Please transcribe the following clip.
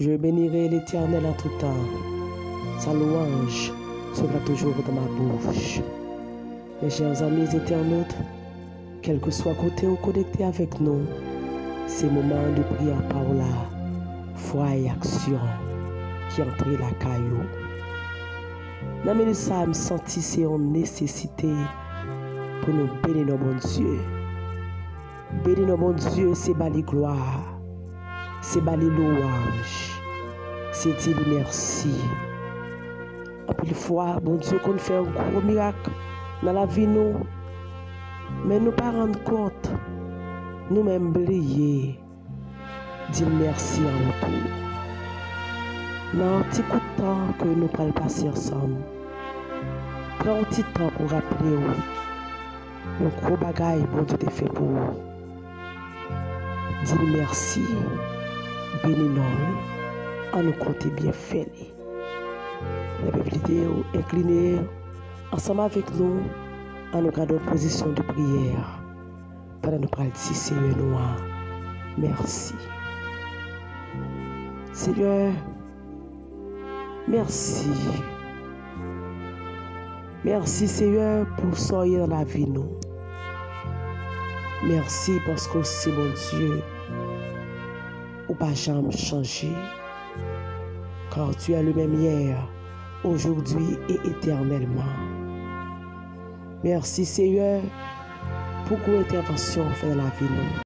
Je bénirai l'Éternel en tout temps. Sa louange sera toujours dans ma bouche. Mes chers amis internautes, quel que soit côté ou connecté avec nous, ces moments de prière par là, foi et action qui entrent la caillou. Dans le ça, me senti nécessité pour nous bénir nos bons dieux. Bénir nos bons dieux, c'est bali gloire, c'est baler louange, c'est dire merci. En pile fois, bon Dieu, qu'on fait un gros miracle dans la vie, nous, mais nous pas rendre compte, nous-mêmes briller, dire merci en retour. Dans un petit coup de temps que nous allons passer ensemble, prends un petit temps pour rappeler où, un gros bagaille, bon Dieu te fait pour nous. Dis merci. Bénis-nous, en nous compter bien fait. La vidéo inclinée ensemble avec nous en nous gardant position de prière pendant nous parler ici Seigneur noir. Merci. Seigneur, merci. Merci Seigneur pour soyez dans la vie nous. Merci parce que c'est mon Dieu. ou pas jamais changé, car tu es le même hier, aujourd'hui et éternellement. Merci Seigneur pour l'intervention fait la vie.